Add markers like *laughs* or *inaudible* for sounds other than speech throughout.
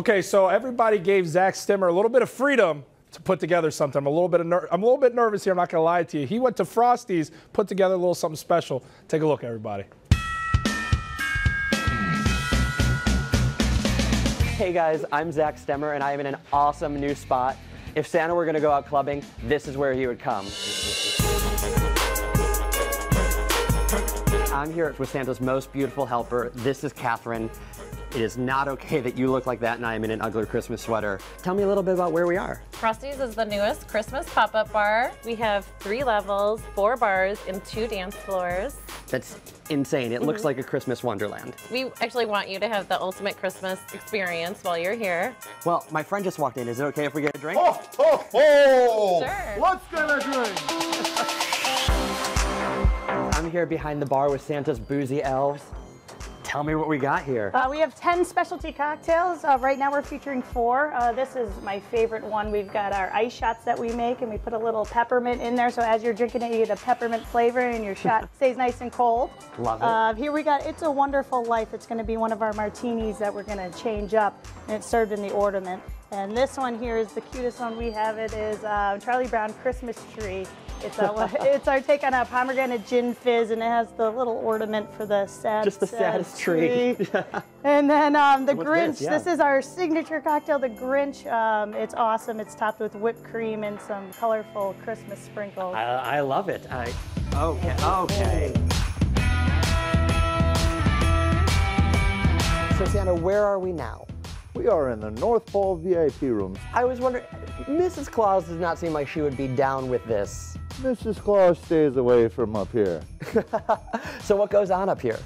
Okay, so everybody gave Zak Stemer a little bit of freedom to put together something. I'm a little bit ner- I'm a little bit nervous here. I'm not gonna lie to you. He went to Frosty's, put together a little something special. Take a look, everybody. Hey guys, I'm Zak Stemer and I am in an awesome new spot. If Santa were gonna go out clubbing, this is where he would come. I'm here with Santa's most beautiful helper. This is Catherine. It is not okay that you look like that and I am in an ugly Christmas sweater. Tell me a little bit about where we are. Frosty's is the newest Christmas pop-up bar. We have three levels, four bars, and two dance floors. That's insane. It looks mhm. like a Christmas wonderland. We actually want you to have the ultimate Christmas experience while you're here. Well, my friend just walked in. Is it okay if we get a drink? Oh, oh, ho! Sure. Let's get a drink. *laughs* I'm here behind the bar with Santa's boozy elves. Tell me what we got here. Uh, we have 10 specialty cocktails. Uh, right now we're featuring four. Uh, this is my favorite one. We've got our ice shots that we make and we put a little peppermint in there so as you're drinking it you get a peppermint flavor and your shot *laughs* stays nice and cold. Love it. Uh, here we got It's a Wonderful Life. It's going to be one of our martinis that we're going to change up and it's served in the ornament. And this one here is the cutest one we have. It is uh, Charlie Brown Christmas Tree. It's, a, *laughs* it's our take on a pomegranate gin fizz, and it has the little ornament for the sad, Just the sad saddest tree. *laughs* and then um, the What's Grinch. this? Yeah. This is our signature cocktail, the Grinch. Um, it's awesome. It's topped with whipped cream and some colorful Christmas sprinkles. I, I love it. I, okay, okay. So Santa, where are we now? We are in the North Pole VIP rooms. I was wondering, Mrs. Claus does not seem like she would be down with this. Mrs. Claus stays away from up here. *laughs* So what goes on up here?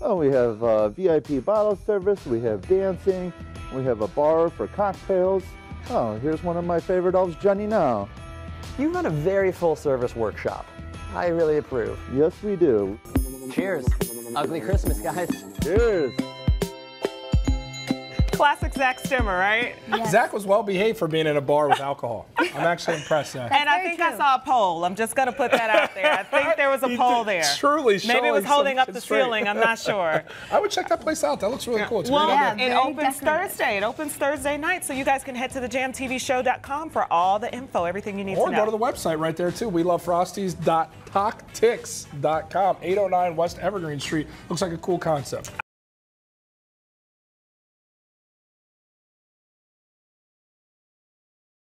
Oh, we have uh, VIP bottle service, we have dancing, we have a bar for cocktails. Oh, here's one of my favorite elves, Jenny Now. You run a very full service workshop. I really approve. Yes, we do. Cheers. Ugly Christmas, guys. Cheers. Classic Zak Stemer, right? Zak was well behaved for being in a bar with alcohol. I'm actually impressed, Zak. And I very think I saw a poll. I'm just gonna put that out there. I think there was a *laughs* He poll there. truly Maybe it was holding up the constraint. ceiling. I'm not sure. *laughs* I would check that place out. That looks really cool. It's Well, Yeah, it opens decorated. Thursday. It opens Thursday night, so you guys can head to the jamtvshow.com for all the info, everything you need Or to know. Or go to the website right there too. We love Frostys.tocktix.com. 809 West Evergreen Street. Looks like a cool concept.